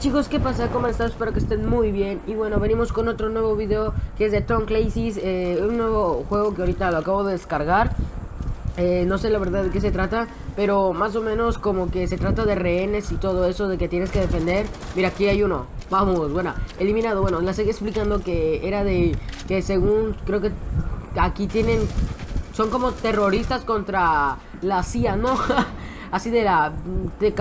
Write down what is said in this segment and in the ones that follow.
chicos, ¿qué pasa? ¿Cómo están? Espero que estén muy bien Y bueno, venimos con otro nuevo video que es de Tom Clancy's eh, Un nuevo juego que ahorita lo acabo de descargar eh, No sé la verdad de qué se trata Pero más o menos como que se trata de rehenes y todo eso De que tienes que defender Mira, aquí hay uno Vamos, bueno, eliminado Bueno, la seguí explicando que era de... Que según, creo que aquí tienen... Son como terroristas contra la CIA, ¿no? Así de la... De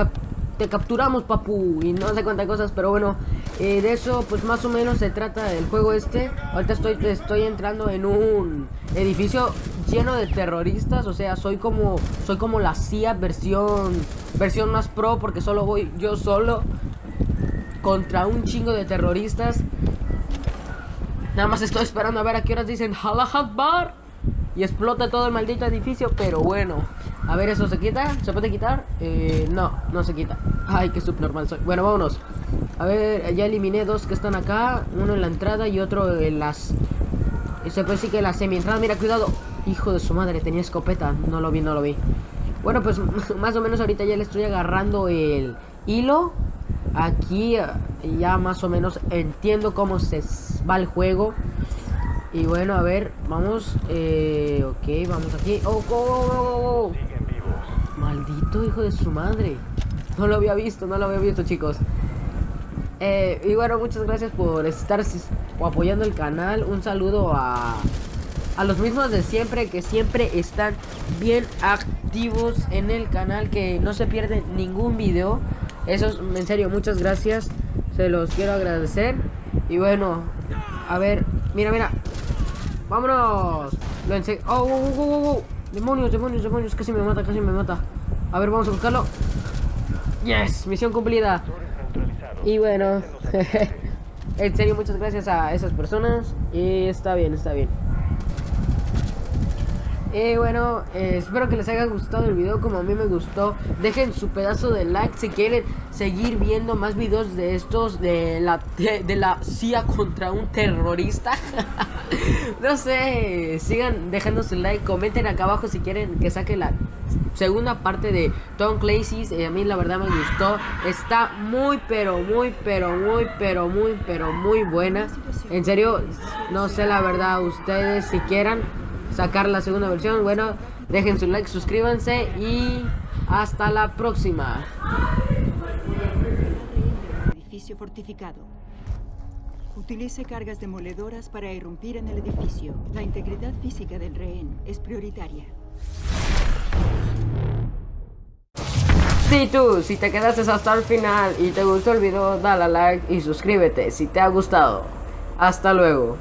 te capturamos, papu, y no sé cuántas cosas, pero bueno, eh, de eso, pues más o menos se trata el juego este. Ahorita estoy, estoy entrando en un edificio lleno de terroristas, o sea, soy como, soy como la CIA versión, versión más pro, porque solo voy yo solo contra un chingo de terroristas. Nada más estoy esperando a ver a qué horas dicen Hala Bar y explota todo el maldito edificio, pero bueno. A ver, ¿eso se quita? ¿Se puede quitar? Eh, no, no se quita. Ay, qué subnormal soy. Bueno, vámonos. A ver, ya eliminé dos que están acá. Uno en la entrada y otro en las... Se puede decir que la semi-entrada. Mira, cuidado. Hijo de su madre, tenía escopeta. No lo vi, no lo vi. Bueno, pues más o menos ahorita ya le estoy agarrando el hilo. Aquí ya más o menos entiendo cómo se va el juego. Y bueno, a ver, vamos. Eh, ok, vamos aquí. Oh, oh, oh, oh, oh. Maldito hijo de su madre. No lo había visto, no lo había visto, chicos. Eh, y bueno, muchas gracias por estar apoyando el canal. Un saludo a, a los mismos de siempre, que siempre están bien activos en el canal, que no se pierden ningún video. Eso es, en serio, muchas gracias. Se los quiero agradecer. Y bueno, a ver, mira, mira. Vámonos. Lo oh, oh, oh, oh, Demonios, demonios, demonios. Casi me mata, casi me mata. A ver, vamos a buscarlo. Yes, misión cumplida. Y bueno, en serio, muchas gracias a esas personas. Y está bien, está bien. Y bueno, eh, espero que les haya gustado el video como a mí me gustó. Dejen su pedazo de like si quieren seguir viendo más videos de estos de la, de la CIA contra un terrorista. no sé, sigan dejando su like, comenten acá abajo si quieren que saque la segunda parte de Tom Clancy's, eh, a mí la verdad me gustó. Está muy, pero muy, pero muy, pero muy, pero muy buena. En serio, no sé la verdad, ustedes si quieran sacar la segunda versión, bueno, dejen su like, suscríbanse y hasta la próxima. Edificio fortificado. Utilice cargas demoledoras para irrumpir en el edificio. La integridad física del rehén es prioritaria. Si tú, si te quedaste hasta el final y te gustó el video, dale like y suscríbete si te ha gustado. Hasta luego.